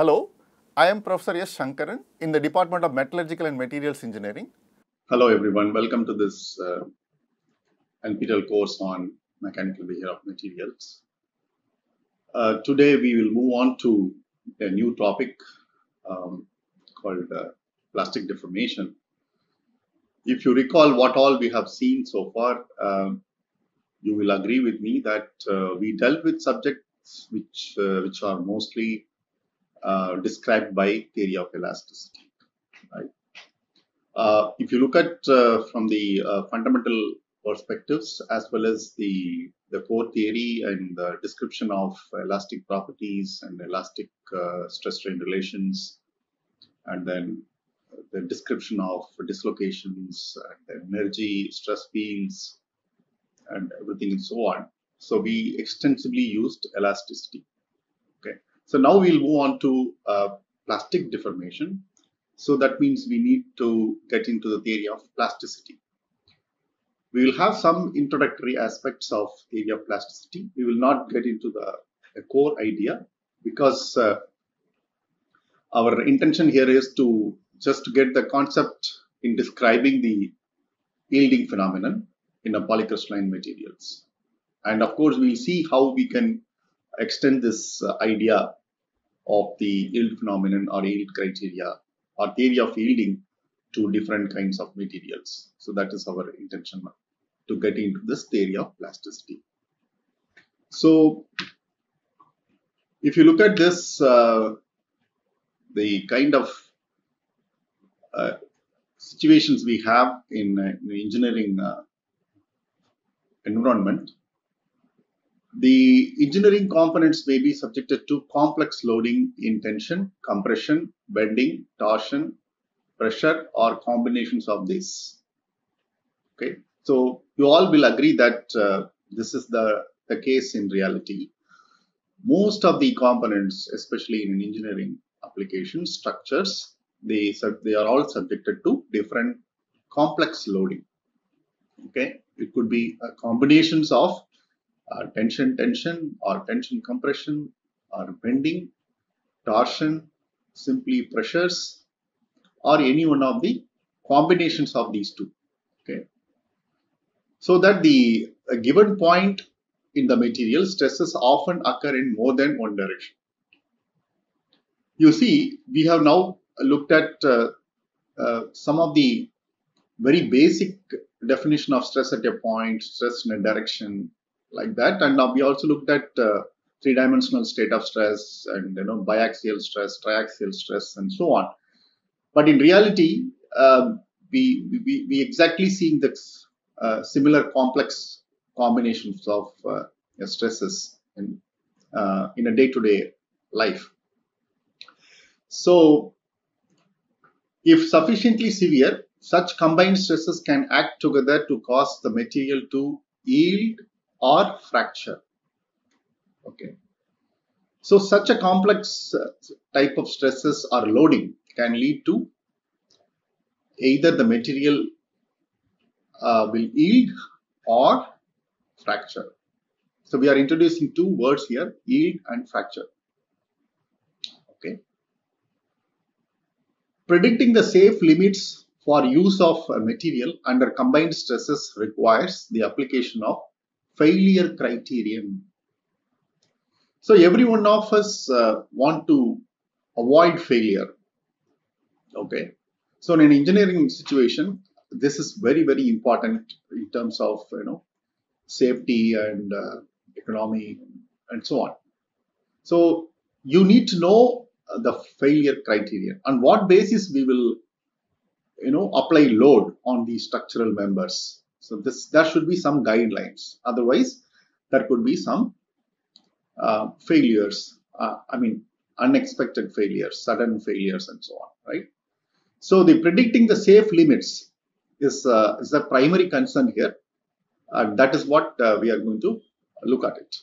Hello, I am Professor S. Sankaran in the Department of Metallurgical and Materials Engineering. Hello, everyone. Welcome to this uh, NPTEL course on mechanical behavior of materials. Uh, today, we will move on to a new topic um, called uh, plastic deformation. If you recall what all we have seen so far, um, you will agree with me that uh, we dealt with subjects which uh, which are mostly uh, described by theory of elasticity. Right? Uh, if you look at uh, from the uh, fundamental perspectives as well as the the core theory and the description of elastic properties and elastic uh, stress strain relations, and then the description of dislocations and energy stress fields and everything and so on. So we extensively used elasticity. So now we'll move on to uh, plastic deformation. So that means we need to get into the theory of plasticity. We will have some introductory aspects of theory of plasticity. We will not get into the, the core idea because uh, our intention here is to just get the concept in describing the yielding phenomenon in a polycrystalline materials. And of course, we'll see how we can extend this uh, idea of the yield phenomenon or yield criteria or theory of yielding to different kinds of materials. So that is our intention to get into this theory of plasticity. So if you look at this, uh, the kind of uh, situations we have in, uh, in engineering uh, environment, the engineering components may be subjected to complex loading in tension, compression, bending, torsion, pressure, or combinations of these. Okay, so you all will agree that uh, this is the, the case in reality. Most of the components, especially in engineering application structures, they, they are all subjected to different complex loading. Okay, it could be uh, combinations of uh, tension tension or tension compression or bending torsion simply pressures or any one of the combinations of these two okay? So that the given point in the material stresses often occur in more than one direction. You see we have now looked at uh, uh, some of the very basic definition of stress at a point stress in a direction like that. And now we also looked at uh, three-dimensional state of stress and you know biaxial stress, triaxial stress, and so on. But in reality, um, we, we we exactly seeing the uh, similar complex combinations of uh, stresses in uh, in a day-to-day life. So, if sufficiently severe, such combined stresses can act together to cause the material to yield or fracture. Okay. So such a complex uh, type of stresses or loading can lead to either the material uh, will yield or fracture. So we are introducing two words here, yield and fracture. Okay. Predicting the safe limits for use of a material under combined stresses requires the application of failure criterion. So every one of us uh, want to avoid failure. Okay. So in an engineering situation, this is very, very important in terms of, you know, safety and uh, economy and so on. So you need to know the failure criterion on what basis we will, you know, apply load on the structural members so this there should be some guidelines. Otherwise, there could be some uh, failures. Uh, I mean, unexpected failures, sudden failures, and so on. Right. So the predicting the safe limits is uh, is the primary concern here, and that is what uh, we are going to look at it.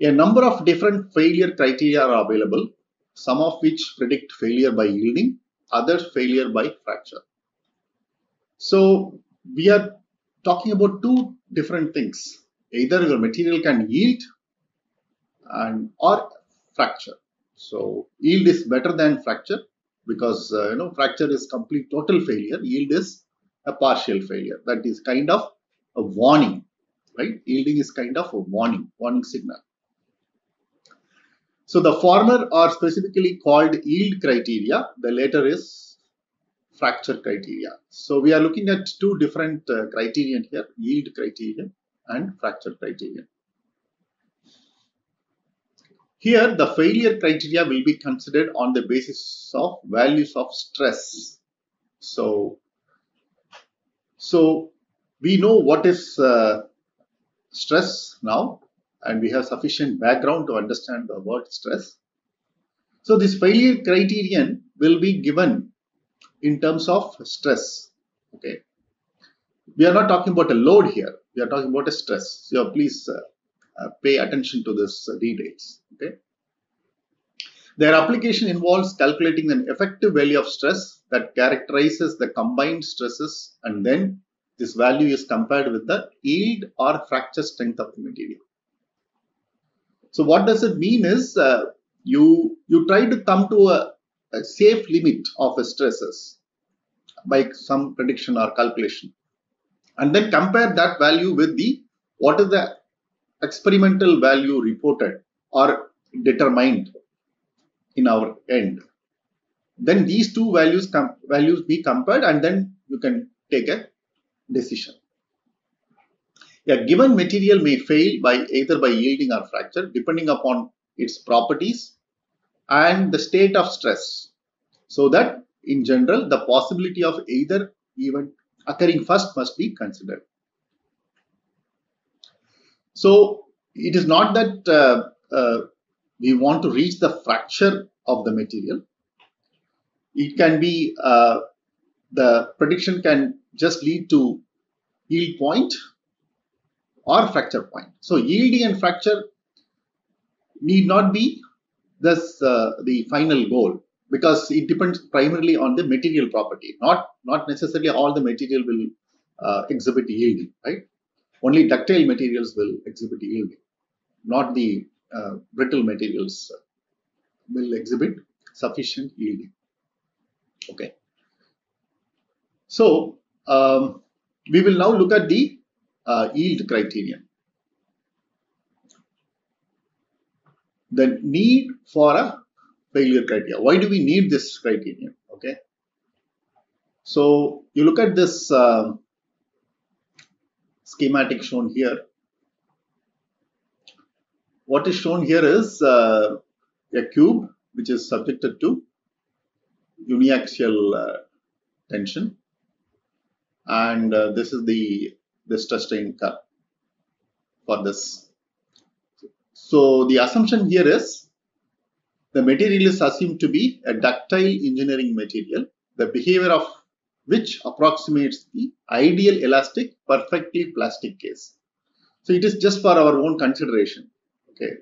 A number of different failure criteria are available, some of which predict failure by yielding, others failure by fracture. So we are talking about two different things. Either your material can yield and or fracture. So yield is better than fracture because uh, you know fracture is complete total failure. Yield is a partial failure. That is kind of a warning, right? Yielding is kind of a warning, warning signal. So the former are specifically called yield criteria. The latter is fracture criteria. So we are looking at two different uh, criterion here, yield criterion and fracture criterion. Here, the failure criteria will be considered on the basis of values of stress. So, so we know what is uh, stress now, and we have sufficient background to understand the word stress. So, this failure criterion will be given in terms of stress. Okay, we are not talking about a load here. We are talking about a stress. So, please uh, uh, pay attention to this uh, details. Okay. Their application involves calculating an effective value of stress that characterizes the combined stresses and then this value is compared with the yield or fracture strength of the material. So what does it mean is uh, you you try to come to a, a safe limit of stresses by some prediction or calculation and then compare that value with the what is the experimental value reported or determined in our end. Then these two values values be compared and then you can take a decision. A given material may fail by either by yielding or fracture depending upon its properties and the state of stress. So that in general the possibility of either event occurring first must be considered. So it is not that uh, uh, we want to reach the fracture of the material. It can be uh, the prediction can just lead to yield point or fracture point. So yielding and fracture need not be this uh, the final goal because it depends primarily on the material property. Not not necessarily all the material will uh, exhibit yielding, right? Only ductile materials will exhibit yielding not the uh, brittle materials will exhibit sufficient yielding. Okay. So um, we will now look at the uh, yield criterion. The need for a failure criteria. Why do we need this criterion? Okay. So you look at this uh, schematic shown here what is shown here is uh, a cube which is subjected to uniaxial uh, tension and uh, this is the the stress strain curve for this so the assumption here is the material is assumed to be a ductile engineering material the behavior of which approximates the ideal elastic perfectly plastic case so it is just for our own consideration Okay.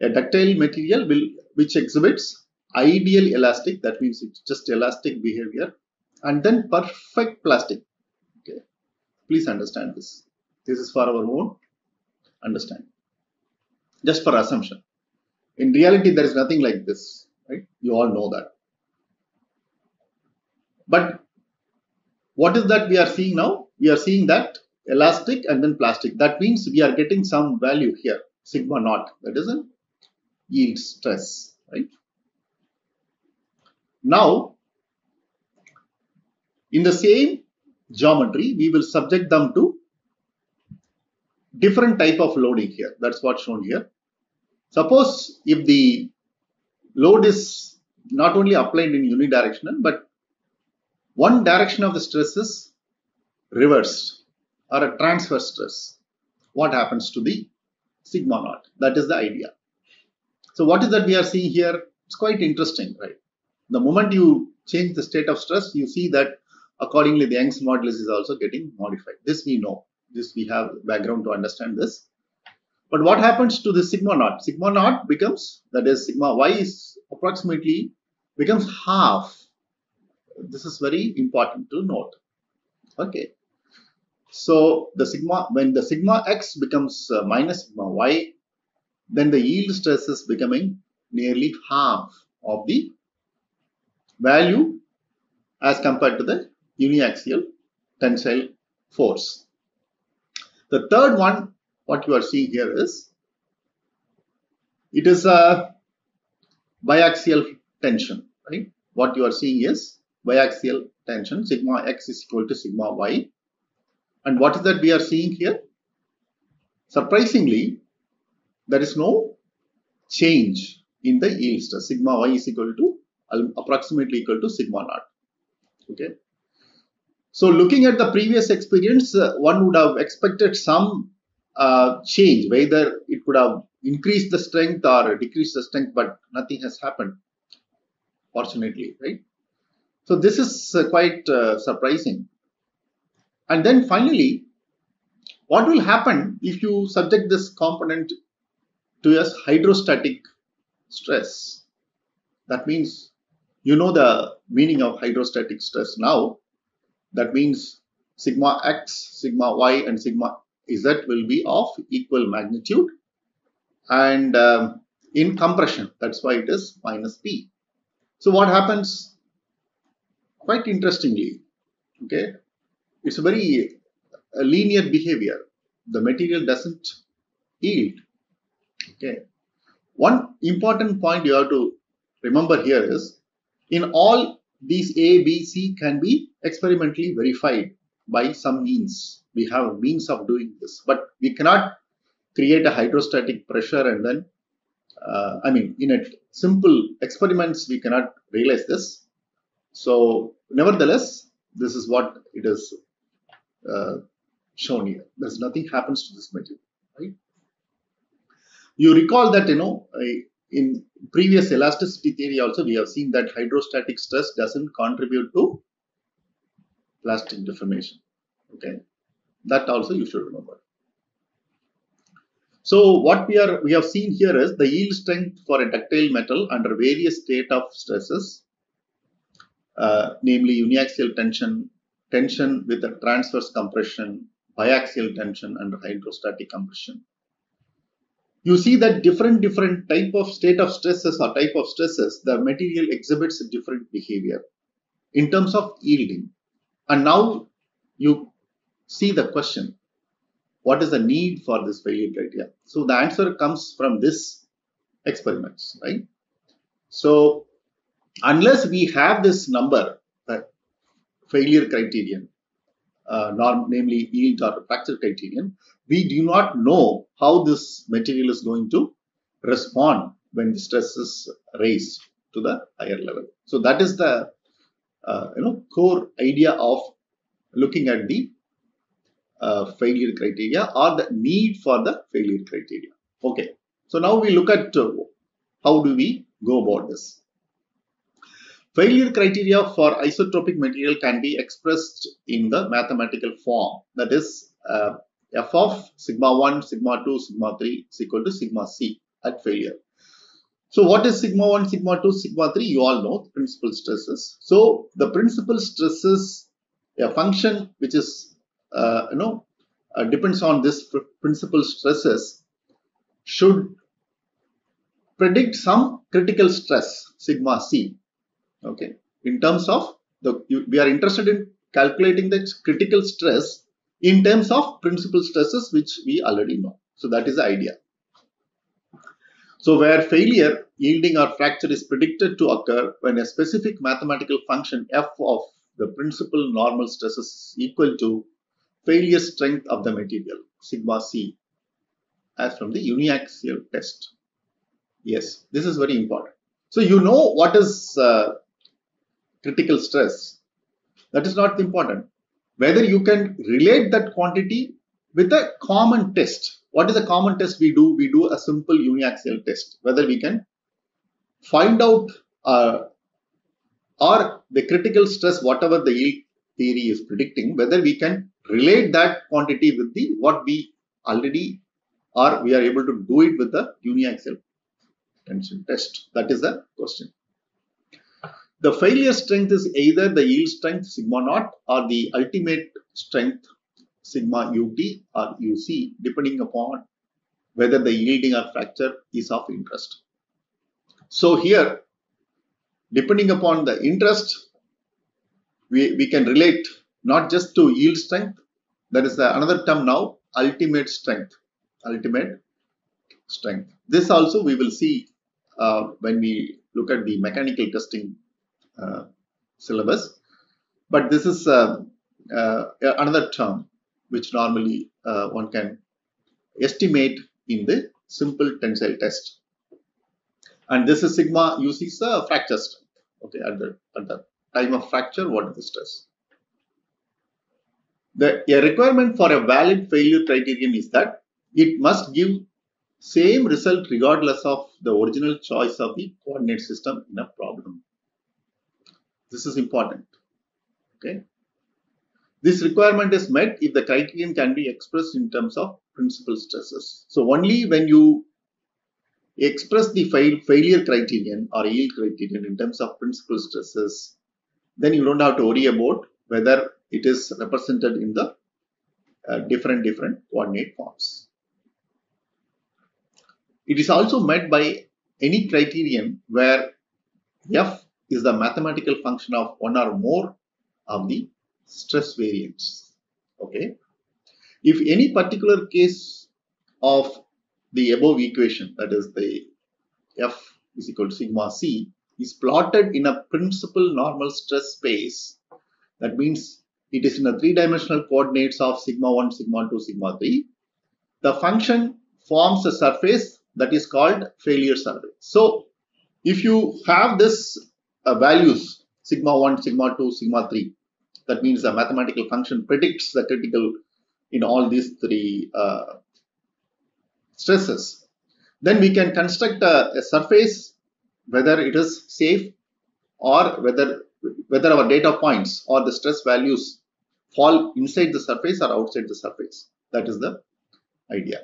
A ductile material will which exhibits ideal elastic, that means it's just elastic behavior, and then perfect plastic. Okay. Please understand this. This is for our own understanding. Just for assumption. In reality, there is nothing like this, right? You all know that. But what is that we are seeing now? We are seeing that elastic and then plastic. That means we are getting some value here sigma naught that is a yield stress right now in the same geometry we will subject them to different type of loading here that's what shown here suppose if the load is not only applied in unidirectional but one direction of the stress is reversed or a transverse stress what happens to the sigma naught. That is the idea. So what is that we are seeing here? It's quite interesting, right? The moment you change the state of stress, you see that accordingly the Young's modulus is also getting modified. This we know. This we have background to understand this. But what happens to the sigma naught? Sigma naught becomes, that is sigma y is approximately becomes half. This is very important to note. Okay. So the sigma, when the sigma x becomes uh, minus sigma y, then the yield stress is becoming nearly half of the value as compared to the uniaxial tensile force. The third one, what you are seeing here is, it is a biaxial tension, right? What you are seeing is biaxial tension, sigma x is equal to sigma y. And what is that we are seeing here? Surprisingly, there is no change in the yield stress. Sigma y is equal to approximately equal to sigma naught. Okay. So looking at the previous experience, uh, one would have expected some uh, change, whether it could have increased the strength or decreased the strength, but nothing has happened, fortunately, right? So this is uh, quite uh, surprising. And then finally, what will happen if you subject this component to a hydrostatic stress? That means you know the meaning of hydrostatic stress now. That means sigma x, sigma y, and sigma z will be of equal magnitude. And um, in compression, that's why it is minus p. So what happens? Quite interestingly, okay, it's a very a linear behavior. The material doesn't yield. Okay. One important point you have to remember here is in all these A, B, C can be experimentally verified by some means. We have means of doing this, but we cannot create a hydrostatic pressure and then, uh, I mean, in a simple experiments, we cannot realize this. So, nevertheless, this is what it is uh, shown here. There's nothing happens to this material, right? You recall that, you know, in previous elasticity theory also we have seen that hydrostatic stress doesn't contribute to plastic deformation. Okay, that also you should remember. So what we are we have seen here is the yield strength for a ductile metal under various state of stresses, uh, namely uniaxial tension, tension with a transverse compression, biaxial tension, and hydrostatic compression you see that different different type of state of stresses or type of stresses the material exhibits a different behavior in terms of yielding and now you see the question what is the need for this failure criteria so the answer comes from this experiments right so unless we have this number the failure criterion uh, norm, namely yield or fracture criterion, we do not know how this material is going to respond when the stress is raised to the higher level. So that is the uh, you know core idea of looking at the uh, failure criteria or the need for the failure criteria. Okay, so now we look at uh, how do we go about this. Failure criteria for isotropic material can be expressed in the mathematical form that is uh, f of sigma 1, sigma 2, sigma 3 is equal to sigma c at failure. So what is sigma 1, sigma 2, sigma 3? You all know principal stresses. So the principal stresses, a function which is, uh, you know, uh, depends on this principal stresses should predict some critical stress, sigma c okay? In terms of the you, we are interested in calculating the critical stress in terms of principal stresses which we already know. So that is the idea. So where failure yielding or fracture is predicted to occur when a specific mathematical function f of the principal normal stresses equal to failure strength of the material sigma c as from the uniaxial test yes this is very important so you know what is uh, critical stress. That is not important. Whether you can relate that quantity with a common test. What is a common test we do? We do a simple uniaxial test. Whether we can find out uh, or the critical stress, whatever the yield theory is predicting, whether we can relate that quantity with the what we already or we are able to do it with the uniaxial tension test. That is the question. The failure strength is either the yield strength sigma naught or the ultimate strength sigma ut or uc depending upon whether the yielding or fracture is of interest. So here, depending upon the interest, we, we can relate not just to yield strength, that is the another term now, ultimate strength, ultimate strength. This also we will see uh, when we look at the mechanical testing uh, syllabus. But this is uh, uh another term which normally uh, one can estimate in the simple tensile test. And this is sigma uses the fracture strength. Okay, at the, at the time of fracture, what is the stress? The a requirement for a valid failure criterion is that it must give same result regardless of the original choice of the coordinate system in a problem. This is important. Okay. This requirement is met if the criterion can be expressed in terms of principal stresses. So only when you express the fail, failure criterion or yield criterion in terms of principal stresses, then you don't have to worry about whether it is represented in the uh, different different coordinate forms. It is also met by any criterion where f is the mathematical function of one or more of the stress variants. Okay. If any particular case of the above equation, that is the f is equal to sigma c, is plotted in a principal normal stress space, that means it is in a three-dimensional coordinates of sigma 1, sigma 2, sigma 3. The function forms a surface that is called failure surface. So, if you have this uh, values sigma 1, sigma 2, sigma 3, that means the mathematical function predicts the critical in all these three uh, stresses. Then we can construct a, a surface whether it is safe or whether whether our data points or the stress values fall inside the surface or outside the surface. That is the idea.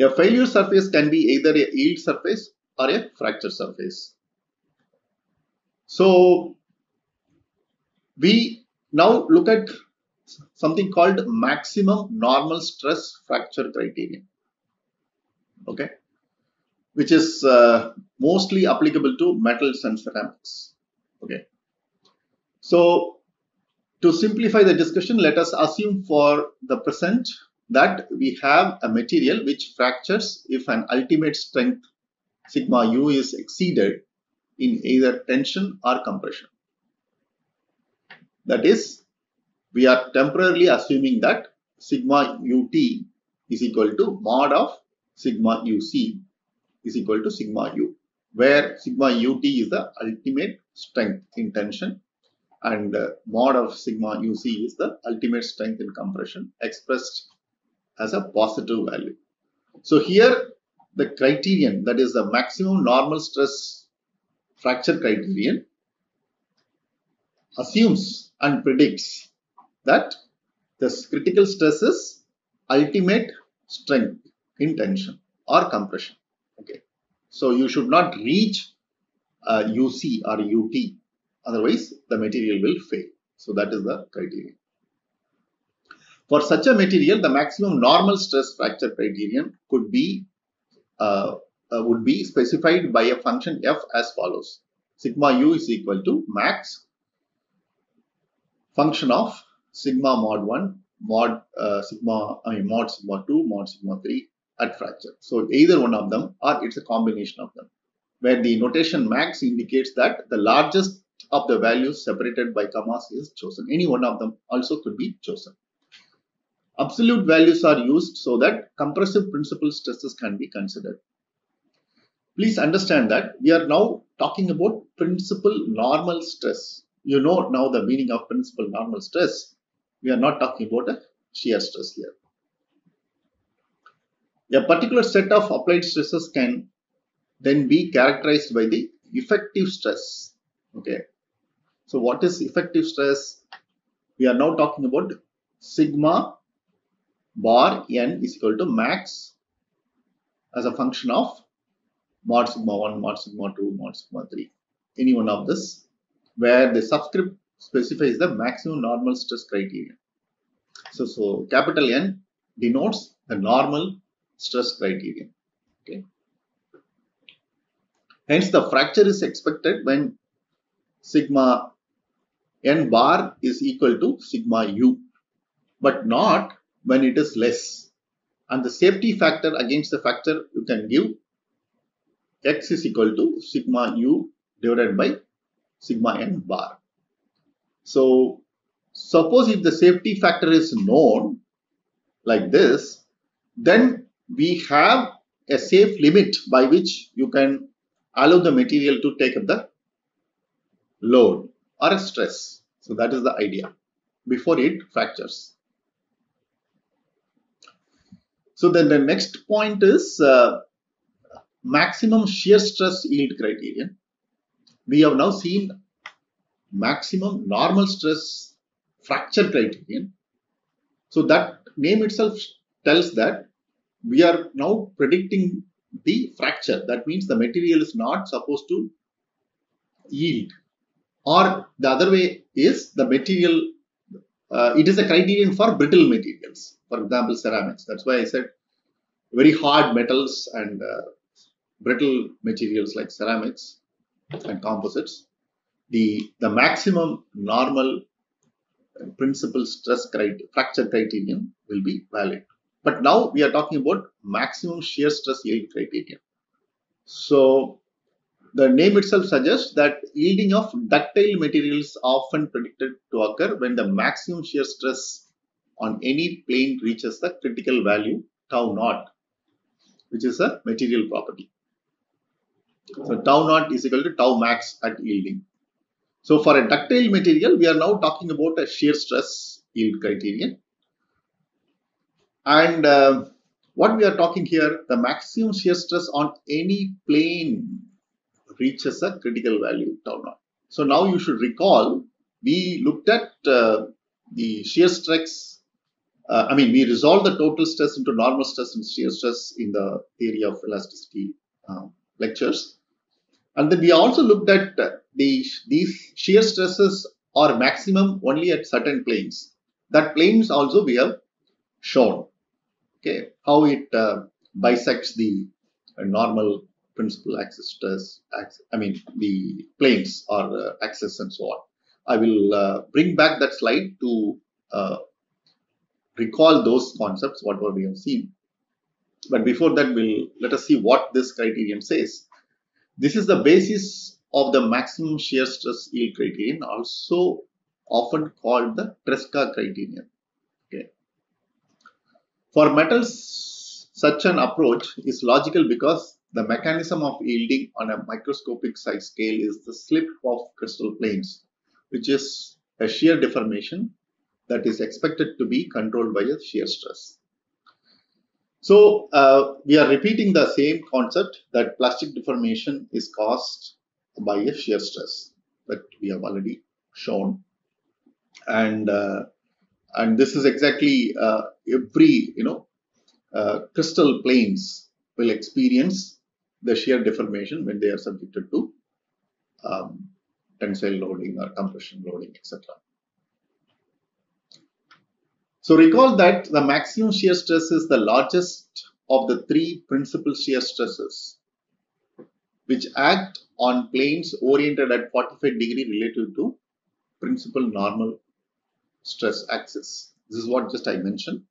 A failure surface can be either a yield surface or a fracture surface. So we now look at something called maximum normal stress fracture criterion. Okay, which is uh, mostly applicable to metals and ceramics. Okay, so to simplify the discussion, let us assume for the present that we have a material which fractures if an ultimate strength sigma u is exceeded in either tension or compression. That is, we are temporarily assuming that sigma ut is equal to mod of sigma uc is equal to sigma u, where sigma ut is the ultimate strength in tension and uh, mod of sigma uc is the ultimate strength in compression expressed as a positive value. So here the criterion that is the maximum normal stress fracture criterion assumes and predicts that this critical stress is ultimate strength in tension or compression. Okay. So you should not reach uh, UC or UT otherwise the material will fail. So that is the criterion. For such a material, the maximum normal stress fracture criterion could be uh, uh, would be specified by a function f as follows. Sigma u is equal to max function of sigma mod 1 mod uh, sigma I mean mod sigma 2 mod sigma 3 at fracture. So either one of them or it's a combination of them where the notation max indicates that the largest of the values separated by commas is chosen. Any one of them also could be chosen. Absolute values are used so that compressive principal stresses can be considered. Please understand that we are now talking about principal normal stress. You know now the meaning of principal normal stress. We are not talking about a shear stress here. A particular set of applied stresses can then be characterized by the effective stress. Okay. So what is effective stress? We are now talking about sigma bar n is equal to max as a function of mod sigma 1, mod sigma 2, mod sigma 3. Any one of this where the subscript specifies the maximum normal stress criterion. So, so capital N denotes the normal stress criterion. Okay. Hence, the fracture is expected when sigma n bar is equal to sigma u, but not when it is less. And the safety factor against the factor you can give x is equal to sigma u divided by sigma n bar. So, suppose if the safety factor is known like this, then we have a safe limit by which you can allow the material to take up the load or a stress. So that is the idea before it fractures. So then the next point is uh, maximum shear stress yield criterion. We have now seen maximum normal stress fracture criterion. So that name itself tells that we are now predicting the fracture. That means the material is not supposed to yield. Or the other way is the material, uh, it is a criterion for brittle materials. For example, ceramics. That's why I said very hard metals and uh, brittle materials like ceramics and composites. The, the maximum normal principal stress criteria, fracture criterion will be valid. But now we are talking about maximum shear stress yield criterion. So the name itself suggests that yielding of ductile materials often predicted to occur when the maximum shear stress on any plane reaches the critical value tau naught, which is a material property. So tau naught is equal to tau max at yielding. So for a ductile material, we are now talking about a shear stress yield criterion. And uh, what we are talking here, the maximum shear stress on any plane reaches a critical value tau naught. So now you should recall, we looked at uh, the shear stress, uh, I mean, we resolved the total stress into normal stress and shear stress in the theory of elasticity um, lectures. And then we also looked at the, these shear stresses are maximum only at certain planes. That planes also we have shown okay how it uh, bisects the uh, normal principal stress axis, i mean the planes or uh, axis and so on. I will uh, bring back that slide to uh, recall those concepts whatever we have seen. But before that we'll let us see what this criterion says. This is the basis of the maximum shear stress yield criterion also often called the Tresca criterion. Okay. For metals, such an approach is logical because the mechanism of yielding on a microscopic size scale is the slip of crystal planes, which is a shear deformation that is expected to be controlled by a shear stress. So uh, we are repeating the same concept that plastic deformation is caused by a shear stress that we have already shown. And uh, and this is exactly uh, every you know uh, crystal planes will experience the shear deformation when they are subjected to um, tensile loading or compression loading etc so recall that the maximum shear stress is the largest of the three principal shear stresses which act on planes oriented at 45 degree relative to principal normal stress axis. This is what just I mentioned.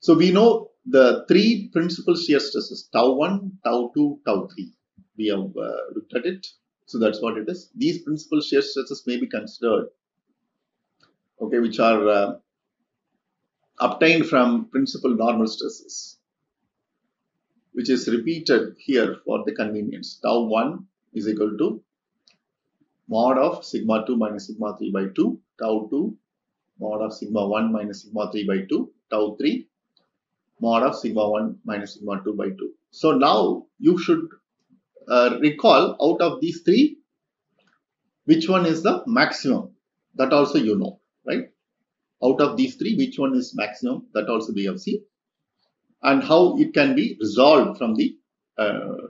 So we know the three principal shear stresses, tau 1, tau 2, tau 3. We have uh, looked at it. So that's what it is. These principal shear stresses may be considered, okay, which are uh, obtained from principal normal stresses, which is repeated here for the convenience. Tau 1 is equal to mod of sigma 2 minus sigma 3 by 2 tau 2 mod of sigma 1 minus sigma 3 by 2 tau 3 mod of sigma 1 minus sigma 2 by 2 so now you should uh, recall out of these three which one is the maximum? That also you know right? Out of these three which one is maximum? That also we have seen. And how it can be resolved from the uh,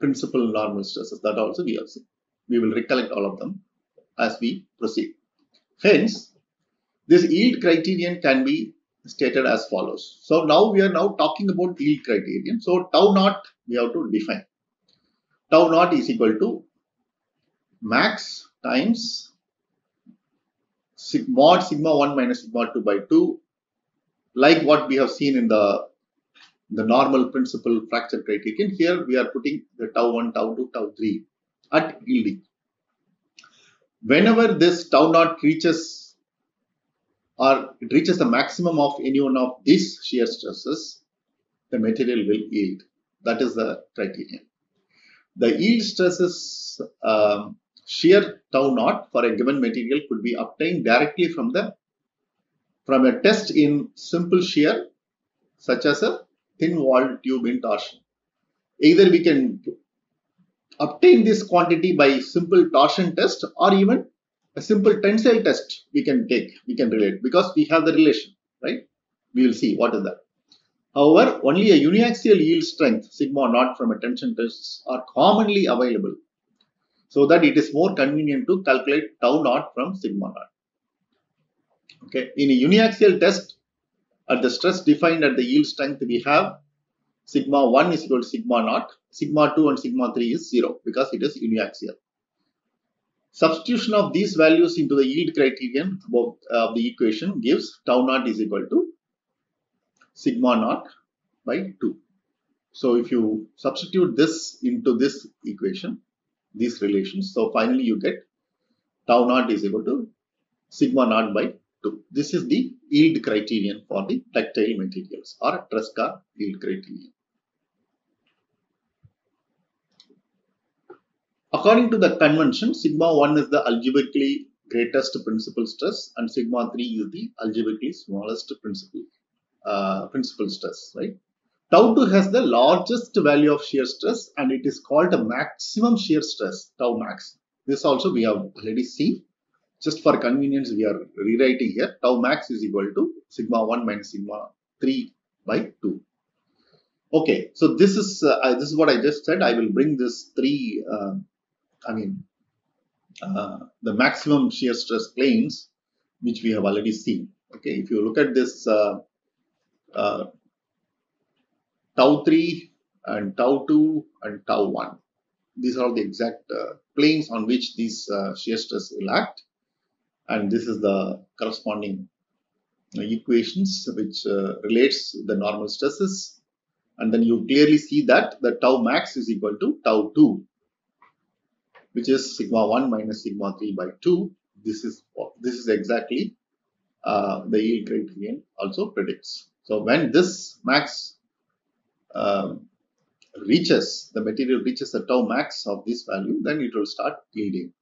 principal normal stresses that also we have seen. We will recollect all of them as we proceed. Hence, this yield criterion can be stated as follows. So now we are now talking about yield criterion. So tau naught we have to define. tau naught is equal to max times mod sigma 1 minus sigma 2 by 2 like what we have seen in the the normal principal fracture criterion here we are putting the tau 1 tau 2 tau 3 at yielding whenever this tau naught reaches or it reaches the maximum of any one of these shear stresses the material will yield that is the criterion the yield stresses um, shear tau naught for a given material could be obtained directly from the from a test in simple shear such as a thin walled tube in torsion. Either we can obtain this quantity by simple torsion test or even a simple tensile test we can take, we can relate because we have the relation, right? We will see what is that. However, only a uniaxial yield strength sigma naught from a tension tests are commonly available so that it is more convenient to calculate tau naught from sigma naught. Okay, in a uniaxial test, at the stress defined at the yield strength, we have sigma 1 is equal to sigma naught, sigma 2 and sigma 3 is 0 because it is uniaxial. Substitution of these values into the yield criterion of the equation gives tau naught is equal to sigma naught by 2. So if you substitute this into this equation, these relations, so finally you get tau naught is equal to sigma naught by 2. This is the yield criterion for the ductile materials or Tresca yield criterion. According to the convention, sigma 1 is the algebraically greatest principal stress and sigma 3 is the algebraically smallest principal uh, principal stress, right? Tau 2 has the largest value of shear stress and it is called a maximum shear stress, tau max. This also we have already seen. Just for convenience, we are rewriting here. Tau max is equal to sigma 1 minus sigma 3 by 2. Okay, so this is uh, this is what I just said. I will bring this three. Uh, I mean, uh, the maximum shear stress planes, which we have already seen. Okay, if you look at this uh, uh, tau 3 and tau 2 and tau 1. These are the exact uh, planes on which these uh, shear stress will act. And this is the corresponding uh, equations which uh, relates the normal stresses. And then you clearly see that the tau max is equal to tau 2, which is sigma 1 minus sigma 3 by 2. This is, this is exactly uh, the yield criterion also predicts. So when this max um, reaches, the material reaches the tau max of this value, then it will start yielding.